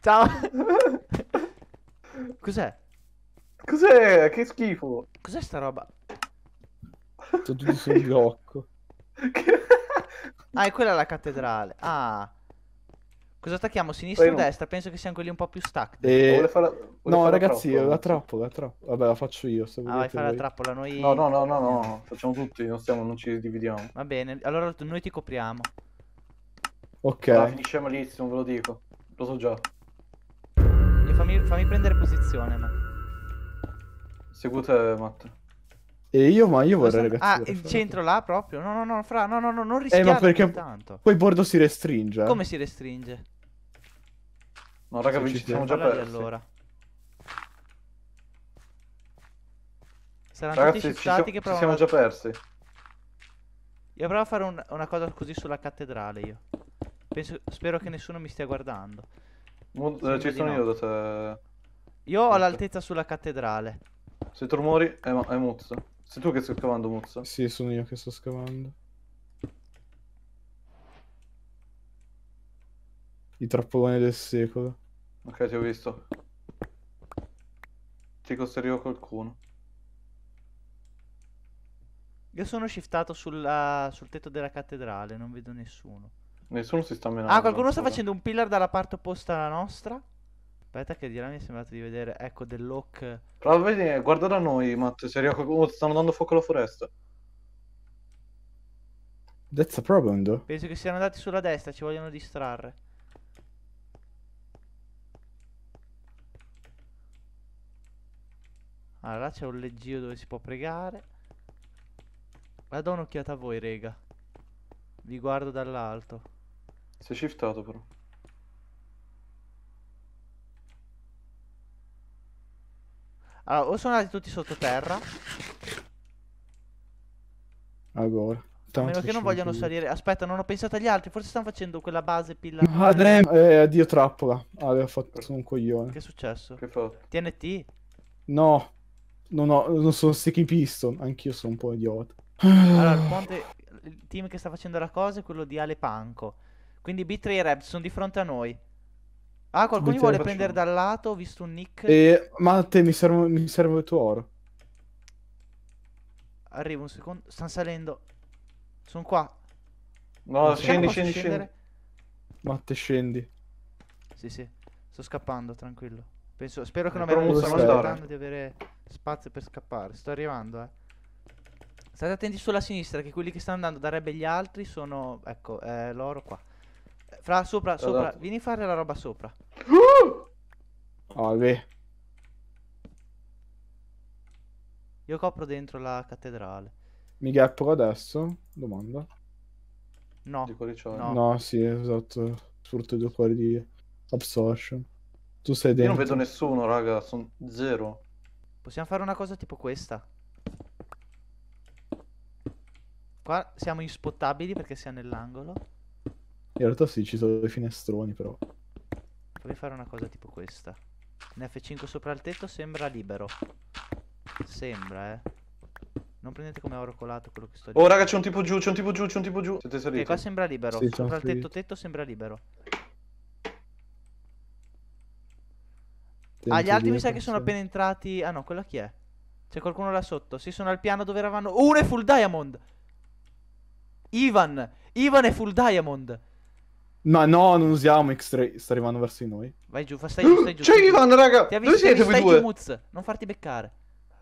Ciao. Cos'è? Cos'è? Che schifo. Cos'è sta roba? Sono tutti sul blocco. Ah, è quella la cattedrale. Ah. Cosa attacchiamo? Sinistra Poi o non- destra? Penso che siano quelli un po' più stacked. E... Vuole fare- vuole No, fare ragazzi, trappola, la trappola, la trappola. Vabbè, la faccio io, se Ah, vai fare la voi. trappola, noi... No, no, no, no, no, facciamo tutti, non, stiamo, non ci dividiamo. Va bene, allora noi ti copriamo. Ok. Ah, finisce malissimo, ve lo dico. Lo so già. Fammi, fammi prendere posizione, ma... Seguite Matt. E io, ma io vorrei, ragazzi... Ah, il centro là proprio? No, no, no, fra, no, no, no, non Eh, rischiare ma perché... tanto. Poi il bordo si restringe. eh. Come si restringe? No, raga, ci ci siamo già persi. allora. Saranno Ragazzi, tutti ci, siamo, che ci provano siamo a- già persi. Io provo a fare un- una cosa così sulla cattedrale io. Penso, spero che nessuno mi stia guardando. Mo- Sembra eh, ci sono no. io da te. Io ho l'altezza sulla cattedrale. Se tu rumori, è, è Muzza. Sei tu che stai scavando Muzza. Sì, sono io che sto scavando. I trappoloni del secolo. Ok, ti ho visto. Ti costerò qualcuno. Io sono shiftato sulla- sul tetto della cattedrale, non vedo nessuno. Nessuno si sta menando. Ah, qualcuno sta facendo un pillar dalla parte opposta alla nostra. Aspetta che di là mi è sembrato di vedere, ecco. Prova a vedere, guarda da noi, Matt. Se arriva qualcuno, stanno dando fuoco alla foresta. That's a problem, though. Penso che siano andati sulla destra, ci vogliono distrarre. Allora, là c'è un leggio dove si può pregare. La do un'occhiata a voi, rega. Vi guardo dall'alto. Si è shiftato però. Allora, o sono andati tutti sottoterra, Allora. a meno che non vogliano io. salire. Aspetta, non ho pensato agli altri. Forse stanno facendo quella base pillar. Madre, eh, addio trappola. Ah, le ho fatto sono un coglione. Che è successo? Che fa? TNT? No, non ho, non sono sticky piston. Anch'io sono un po' idiota. Allora, il ponte, il team che sta facendo la cosa è quello di Ale Panco. Quindi Bittray e Rebs sono di fronte a noi. Ah, qualcuno vuole prendere dal lato, ho visto un nick. E, ma a te mi serve, mi serve il tuo oro. Arrivo un secondo, stanno salendo. Sono qua. No, Non scendi, scendi, scendi. Ma te scendi. Sì, sì. Sto scappando, tranquillo. Penso, spero che non Eh, mi so aspettando di avere spazio per scappare. Sto arrivando, eh. State attenti sulla sinistra, che quelli che stanno andando da Reb e gli altri sono... Ecco, eh, loro qua. Fra, sopra, sopra. Esatto. Vieni a fare la roba sopra. Ah, beh. Io copro dentro la cattedrale. Mi gappo adesso? Domanda. No. Di cuori c'ho. No. No, sì, esatto. Sfrutto i due cuori di absorption. Tu sei Io dentro. non vedo nessuno, raga, sono zero. Possiamo fare una cosa tipo questa. Qua siamo inspottabili perché siamo nell'angolo. In realtà sì, ci sono dei finestroni, però. Vorrei fare una cosa tipo questa. Un F5 sopra il tetto sembra libero. Sembra, eh. Non prendete come oro colato quello che sto Oh, dicendo. raga, c'è un tipo giù, c'è un tipo giù, c'è un tipo giù. Siete Ok, saliti? qua sembra libero. Sì, sopra il tetto tetto sembra libero. Ah, Dentro gli altri mi sa che sono appena entrati. Ah no, quello chi è? C'è qualcuno là sotto. Sì, sono al piano dove eravamo. Oh, uno è full diamond. Ivan. Ivan è full diamond. Ma no, non usiamo X-Ray. Sta arrivando verso di noi. Vai giù, fa- stai giù, stai giù. C'è. Ivan, raga! Ti ha Dove visto, ha siete visto, voi stai giù, due? Muz. Non farti beccare.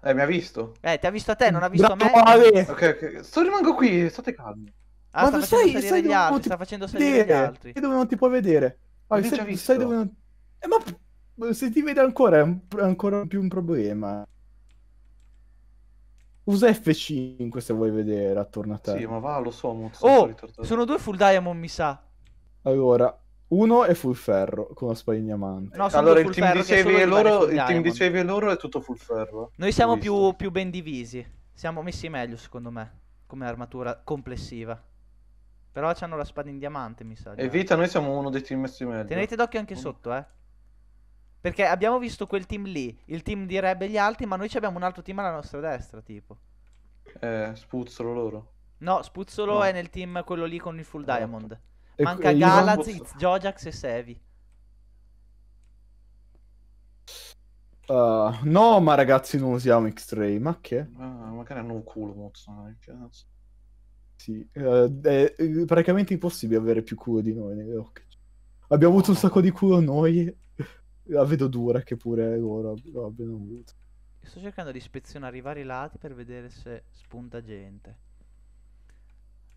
Eh, mi ha visto. Eh, ti ha visto a te, non ha visto Bravo, a me. Ok, ok. Sto rimango qui, state calmi. Ah, Ma sta tu facendo sai- salire gli dove altri. Sta facendo salire gli vedere? altri. E dove non ti puoi vedere? Ah, sai, sai dove non... Eh, ma se ti vede ancora è, un- è ancora più un problema. Usa F5 se vuoi vedere attorno a te. Sì, ma va, lo so, Muz. Oh, sono due full diamond, mi sa. Allora, uno è full ferro con la spada in diamante. No, sono Allora, due il full team di ferro che Sevi solo e Ivan è loro, full il team di diamond. E loro è tutto full ferro. Noi siamo Ho visto. più, più ben divisi. Siamo messi meglio, secondo me. Come armatura complessiva. Però hanno la spada in diamante, mi sa. E. Vita, noi siamo uno dei team messi meglio. Tenete d'occhio anche sotto, eh. Perché abbiamo visto quel team lì, il team di Reb e gli altri, ma noi ci abbiamo un altro team alla nostra destra, tipo. Eh, spuzzolo loro. No, Spuzzolo No. è nel team quello lì con il full Esatto. diamond. Manca Ivan- Galaz, Spuzzo- Jojax e Sevi. Uh, no, ma ragazzi, non usiamo X-Ray. Ma che? Ah, magari hanno un culo, mozzo. eh, cazzo. Sì, eh, è è praticamente impossibile avere più culo di noi occhi. Abbiamo avuto un sacco di culo noi. La vedo dura che pure loro ab- lo abbiano avuto. Sto cercando di ispezionare i vari lati per vedere se spunta gente.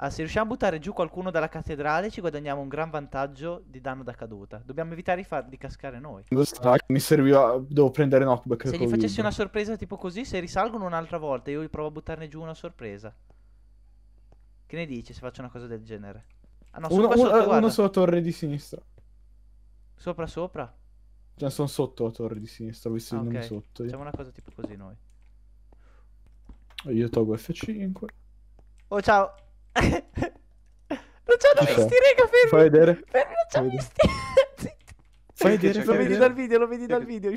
Ah, se riusciamo a buttare giù qualcuno dalla cattedrale ci guadagniamo un gran vantaggio di danno da caduta. Dobbiamo evitare di, far- di cascare noi. Lo sai, mi serviva. Devo prendere knockback. Se gli facessi una sorpresa tipo così, se risalgono un'altra volta, io provo a buttarne giù una sorpresa. Che ne dici se faccio una cosa del genere? Ah no, Uno, sopra uno- sotto, uno sulla torre di sinistra. Sopra sopra. Cioè, sono sotto la torre di sinistra. Ho visto Ah, il nome ok. sotto. Io. Facciamo una cosa tipo così noi. Io tolgo F5. Oh ciao! non ci hanno Chi visti, c'è? raga, fermi! Fai vedere. Fermi, non ci hanno Fai visti! Zitti. Fai vedere. Lo vedi dal video, lo vedi dal video.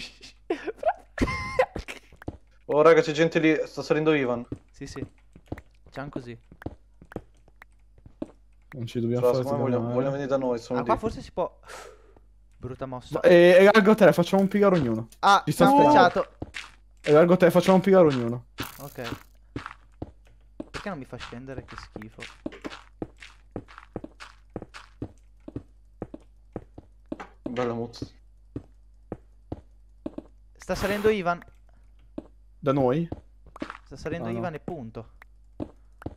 Oh, raga, c'è gente lì. Sta salendo Ivan. sì, sì. Facciamo così. Non ci dobbiamo Cioè, fare vogliono, sgamare. vogliono venire da noi. Sono Ah, qua forse si può... Brutta mossa. E, e largo te, facciamo un pigaro ognuno. Ah, ci sta spacciato. E largo te, facciamo un pigaro ognuno. Ok. Perché non mi fa scendere? Che schifo. Bella muzza. Sta salendo Ivan. Da noi? Sta salendo Ah, no. Ivan e punto.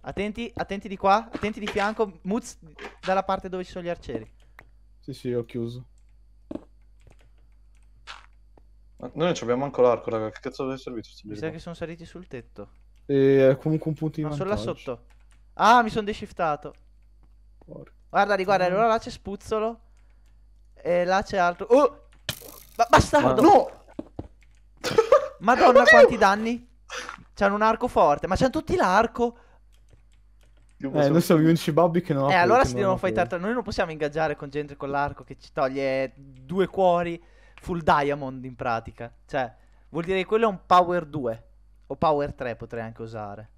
Attenti, attenti di qua, attenti di fianco. Muz dalla parte dove ci sono gli arcieri. Sì, sì, ho chiuso. Ma Noi non abbiamo manco l'arco, raga. Che cazzo deve servire Mi sa che sono saliti sul tetto. E è comunque un punto di No, sono là vantaggio. sotto. Ah, mi sono deshiftato. Porca. Guarda, guarda, allora là c'è Spuzzolo. E là c'è altro. Oh! Ma bastardo! No! Madonna, quanti danni! C'hanno un arco forte, ma c'hanno tutti l'arco. Eh, posso- noi siamo gli unici babbi che non Eh, hanno allora che si non devono fightare tra Noi non possiamo ingaggiare con gente con l'arco che ci toglie due cuori full diamond in pratica. Cioè, vuol dire che quello è un power 2. O power 3 potrei anche usare.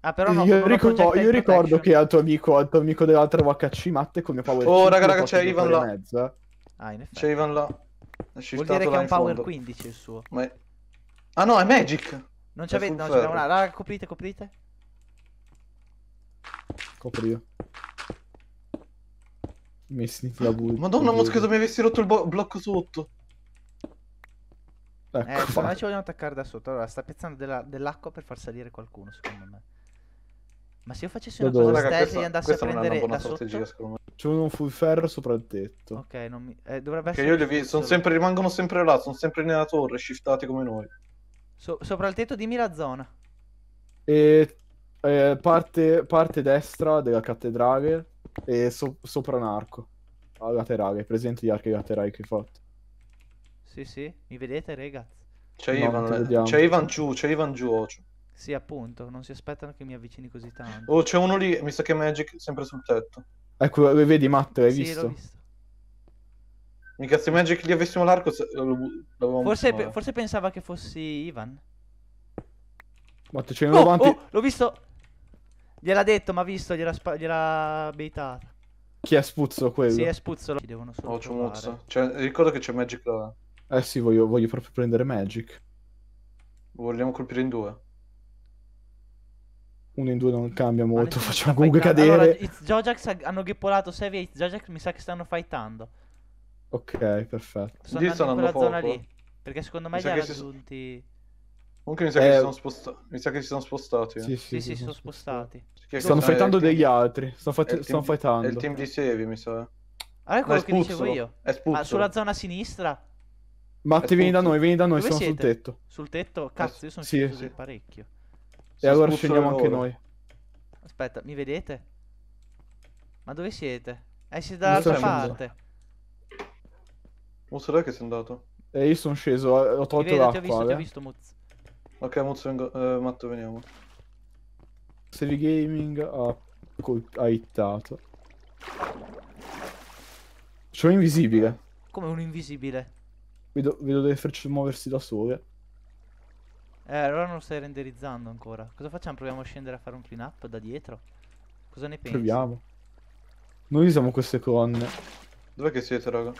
Ah, però no, io, ricordo, io ricordo che al tuo amico, al tuo amico dell'altra VHC Matte mio power Oh, 5 raga, raga, c'è Ivan e là. mezza. Ah, in effetti. C'è Ivan là. È Vuol dire che è un power fondo. 15 il suo. Ma è- Ah no, è Magic! Non È c'avete, full no, una. Raga, coprite, coprite. Copri io. Mi senti la bulla. Madonna, scusa, mi avessi rotto il blocco sotto. Ecco, Eh, secondo me ci vogliono attaccare da sotto. Allora, sta pezzando della- dell'acqua per far salire qualcuno, secondo me. Ma se io facessi una dove? cosa stealth e andassi a non è una prendere buona da strategia, sotto. secondo me. C'è uno full ferro sopra il tetto. Ok, non mi... eh, dovrebbe Perché essere... io li un visti, sono sempre, rimangono sempre là, sono sempre nella torre, shiftati come noi. So- sopra il tetto dimmi la zona. E eh, parte, parte destra della cattedrale e so- sopra un arco. A laterale, presenti gli archi laterali che hai fatto. Sì, sì, mi vedete, ragazzi? C'è No, Ivan, c'è Ivan giù, c'è Ivan giù, Ocio. Sì, appunto, non si aspettano che mi avvicini così tanto. Oh, c'è uno lì, mi sa che è Magic, sempre sul tetto. Ecco, lo vedi Matt, l'hai sì, visto? l'ho visto. Mica se Magic gli avessimo l'arco, Forse, pe- forse pensava che fossi Ivan. Matt, c'è uno Oh, davanti. oh, l'ho visto. Gliel'ha detto, ma ha visto, gliel'ha, spa- gliel'ha baitata. Chi è Spuzzo quello? Sì, è spuzzolo. Ci devono solo Oh, c'è. Muzza. Cioè, ricordo che c'è Magic là. Eh sì, voglio, voglio proprio prendere Magic. Vogliamo colpire in due. Uno in due non cambia molto, facciamo comunque fightando. cadere. Allora, It's Jojax ha- hanno gheppolato Sevi e It's Jojax mi sa che stanno fightando. Ok, perfetto. Sto Lì in quella zona poco. lì. Perché secondo me Mi li ha che si raggiunti. Comunque mi sa che Eh, si sono spostati. Mi sa che si sono spostati. eh. Sì, Sì, sì, si sono spostati. Che Stanno fightando il team- degli altri. Stanno, fight- il stanno team- È fightando. il team di Sevi, mi sa. Allora è No, è quello che dicevo io. È. Ah, sulla zona sinistra, Matt, È vieni da noi, vieni da noi, Dove siamo sul tetto. sul tetto. Cazzo, io sono sì, sceso sì. parecchio. E allora Spuzzolo scendiamo anche noi. Aspetta, mi vedete? Ma dove siete? Eh, siete dall'altra parte. Muzzo, dai che sei andato? E io sono sceso, eh, ho tolto vedo, ti ho l'acqua. visto, ti ho eh. visto, Muz. Ok, Muzzo, vengo... eh, Matto, veniamo. Sevi Gaming ha, ha hittato. Un invisibile. Come un invisibile. Vedo, vedo delle frecce muoversi da sole. Eh, allora non lo stai renderizzando ancora. Cosa facciamo? Proviamo a scendere a fare un clean up da dietro? Cosa ne pensi? Proviamo. Noi usiamo queste colonne. Dov'è che siete, raga?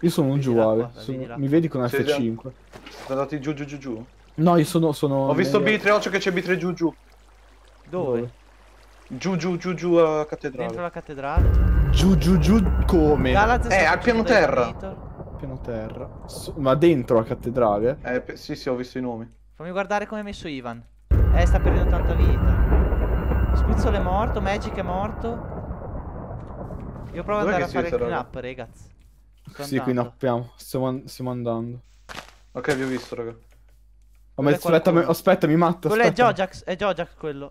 Io sono un Vedi giù, l'acqua, Ale. vai, Sono-. Mi vedi con Sì, F5? Siete andati giù, giù, giù, giù. No, io sono... sono Ho visto nel- B3, occhio che c'è B3 giù, giù. Dove? Giù, giù, giù, giù a cattedrale. Dentro la cattedrale. Giù, giù, giù, come? Galaz Eh, al piano terra. Piano terra. So- ma dentro la cattedrale? Eh, sì, sì, ho visto i nomi. Fammi guardare come è messo Ivan. Eh, sta perdendo tanta vita. Spuzzolo è morto, Magic è morto. Io provo ad andare a fare il clean up, ragazzi. Sto Sì, qui andando. nappiamo. Stiamo, an- stiamo andando. Ok, vi ho visto, raga. Oh, ma Dov'è aspetta, qualcuno? mi- aspetta, mi matto. Quello è aspetta. Jojax, è Jojax quello.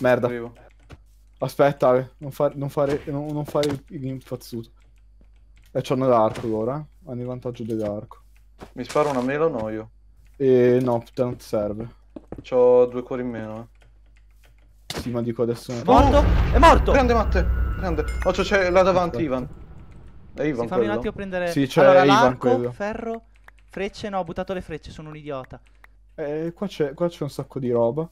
Merda. Arrivo. Aspetta, Ale, non fare, non fare, non, non fare il- l'impazzuto. E c'hanno l'arco ora. eh. Hanno il vantaggio dell'arco. Mi sparo una mela o no io? E no, te non serve. C'ho due cuori in meno, eh. Sì, ma dico adesso. È morto? È morto! Grande Matte, grande. Occhio, c'è là davanti Aspetta. Ivan. È Sì, Ivan fammi un attimo prendere. Sì, c'è allora, Ivan quello. ferro, frecce. No, ho buttato le frecce, sono un idiota. Eh, qua c'è, qua c'è un sacco di roba.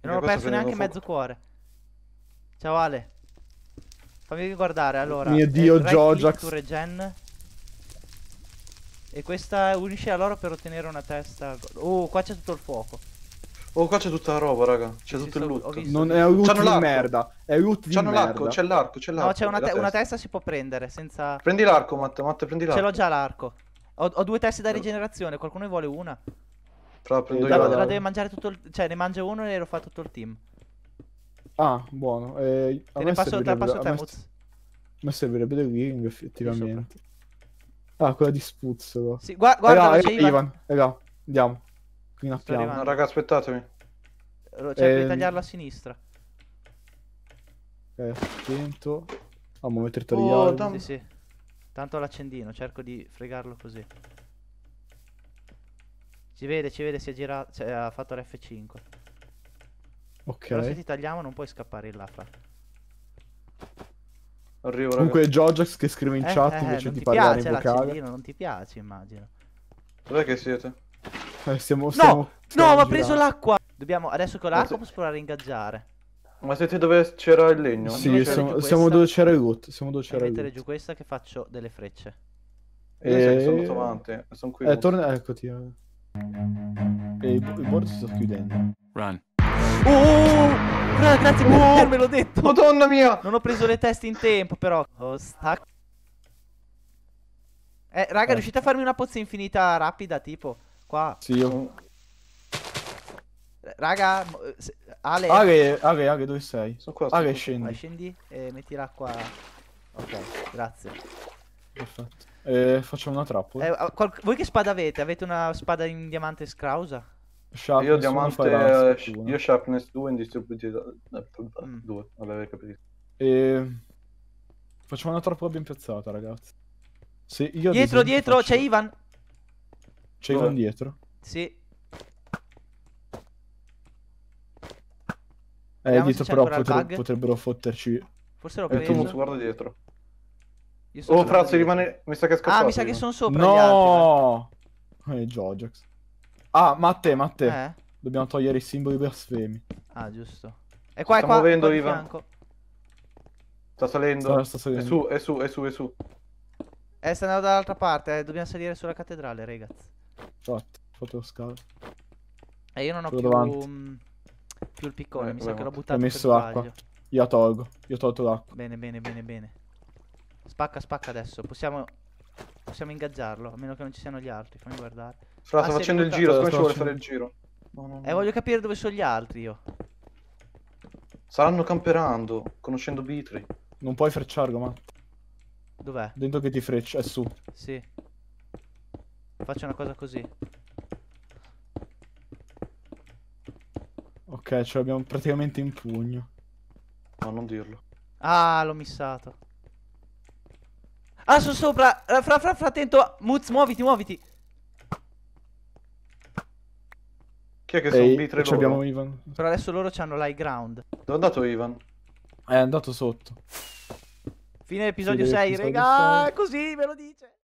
E non ho perso neanche mezzo cuore. Ciao Ale. Fammi guardare allora. Mio Dio, Jojax. regen. E questa unisce a loro per ottenere una testa. Oh, qua c'è tutto il fuoco. Oh, qua c'è tutta la roba, raga. C'è tutto sì, il loot. visto. Non è loot di l'arco. merda. È loot di C'hanno merda. l'arco, c'è l'arco, c'è l'arco. No, c'è una, te- una testa. si può prendere senza. Prendi l'arco, Matte, Matte, prendi Ce l'ho l'arco. già l'arco. Ho, ho due teste da rigenerazione. Qualcuno ne vuole una? Fra, prendo Eh, io La, dai, la- deve mangiare tutto il. Cioè, ne mangia uno e lo fa tutto il team. Ah, buono. Eh, a Te me ne passo, te passo a te, Muz. A me servirebbe del ring, effettivamente. Ah, quella di spuzzolo. Sì, gua- guarda, Raga, raga, Ivan. Raga, andiamo. Qui nappiamo. No, raga, aspettatemi. Cerco Ehm, di tagliarlo a sinistra. Eh, attento. Ah, ma mettere Oh, tagliare. dam- Sì, sì. Tanto l'accendino, cerco di fregarlo così. Ci vede, ci vede, si è girato. Cioè, ha fatto l'F5. ok. Però se ti tagliamo non puoi scappare in là, fra. Arrivo, raga. Comunque Jojax che scrive in Eh, chat eh, invece non di ti parlare piace in vocale. non ti piace, immagino. Dov'è che siete? Eh, stiamo, No! stiamo, No, ma ha preso l'acqua! Dobbiamo, adesso con l'arco se- posso provare a ingaggiare. Ma siete dove c'era il legno? Sì, siamo, siamo dove c'era il loot. Siamo dove c'era il mettere loot. giù questa che faccio delle frecce. Io sai che sono andato avanti. Sono qui. Eh, torna, eccoti. eh. E il, il board si sta chiudendo. Run. Oh! Gra- grazie per avermelo detto! Madonna mia! Non ho preso le teste in tempo, però. Oh, stack. Eh, raga, Eh. riuscite a farmi una pozza infinita rapida, tipo? Qua. Sì, io. Raga, eh, se- Ale. Ale, Ale, Ale, dove sei? Sono qua. Ale, scendi. Vai, scendi e metti l'acqua. Ok, grazie. Perfetto. Eh, facciamo una trappola. Eh, qual- voi che spada avete? Avete una spada in diamante scrausa? Sharp, Io diamante, eh, io sharpness 2 indistribuito Mm. 2, vabbè, avete capito. E... Facciamo una trappola ben piazzata, ragazzi. Se io dietro, dietro, faccio- c'è Ivan. C'è Dove? Ivan dietro? Sì. Eh, Vediamo dietro però potre- potrebbero fotterci... Forse l'ho tu, preso. Muz, guarda dietro. Oh, dietro. rimane... Mi sa che è scappato. Ah, mi sa che sono sopra gli altri. No! Eh, Jojax. Ah, Matte, Matte. Eh? Dobbiamo togliere i simboli blasfemi. Ah, giusto. È qua, è sta qua, è muovendo, Ivan. Sta salendo. Sta, sta È salendo. su, è su, è su, è su. Eh, sta andando dall'altra parte, eh, dobbiamo salire sulla cattedrale, ragazzi. Infatti, fate lo scalo. E io non ho più, mm, più il piccone, Eh, mi sa che l'ho buttato Ho messo acqua. sbaglio. Io tolgo. Io ho tolto l'acqua. Bene, bene, bene, bene. Spacca, spacca adesso. Possiamo, possiamo ingaggiarlo, a meno che non ci siano gli altri. Fammi guardare. Fra, Ah, facendo il giro, come Sta ci vuole facendo- fare il giro? No, no, no. Eh, voglio capire dove sono gli altri io. Saranno camperando, conoscendo Bitri. Non puoi frecciarlo, ma Dov'è? dentro che ti freccia, è su. Sì. Faccio una cosa così. Ok, ce l'abbiamo praticamente in pugno. No, non dirlo. Ah, l'ho missato. Ah, sono sopra. Eh, Fra, fra, fra, attento. Muz, muoviti, muoviti. Chi è che sono E Bitri ci abbiamo loro? Ivan. Però adesso loro hanno l'high ground. Dove è andato Ivan? È andato sotto. Fine episodio Fine 6, episodio raga. Così me lo dice.